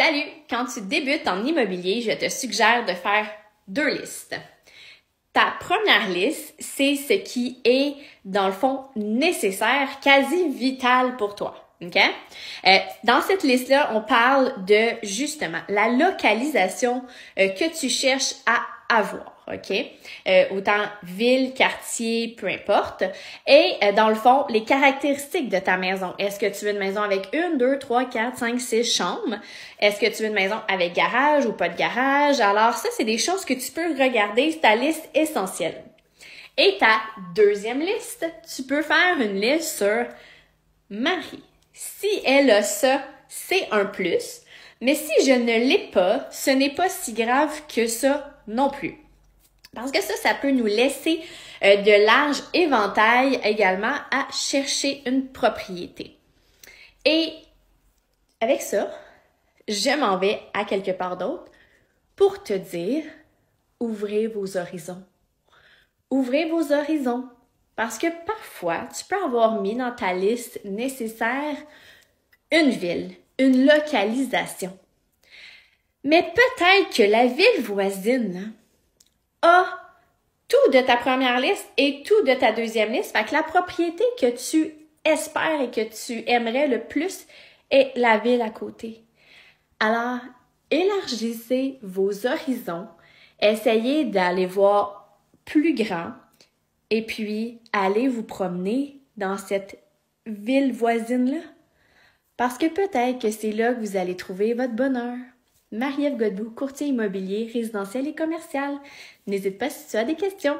Salut! Quand tu débutes en immobilier, je te suggère de faire deux listes. Ta première liste, c'est ce qui est, dans le fond, nécessaire, quasi vital pour toi. OK? Euh, dans cette liste-là, on parle de, justement, la localisation euh, que tu cherches à avoir. OK? Euh, autant ville, quartier, peu importe. Et euh, dans le fond, les caractéristiques de ta maison. Est-ce que tu veux une maison avec une, deux, trois, quatre, cinq, six chambres? Est-ce que tu veux une maison avec garage ou pas de garage? Alors ça, c'est des choses que tu peux regarder. C'est ta liste essentielle. Et ta deuxième liste, tu peux faire une liste sur Marie. Si elle a ça, c'est un plus. Mais si je ne l'ai pas, ce n'est pas si grave que ça non plus. Parce que ça, ça peut nous laisser euh, de larges éventails également à chercher une propriété. Et avec ça, je m'en vais à quelque part d'autre pour te dire, ouvrez vos horizons. Ouvrez vos horizons. Parce que parfois, tu peux avoir mis dans ta liste nécessaire une ville, une localisation. Mais peut-être que la ville voisine a tout de ta première liste et tout de ta deuxième liste. Fait que la propriété que tu espères et que tu aimerais le plus est la ville à côté. Alors, élargissez vos horizons, essayez d'aller voir plus grand et puis allez vous promener dans cette ville voisine-là. Parce que peut-être que c'est là que vous allez trouver votre bonheur. Marie-Ève Godbout, courtier immobilier, résidentiel et commercial. N'hésite pas si tu as des questions.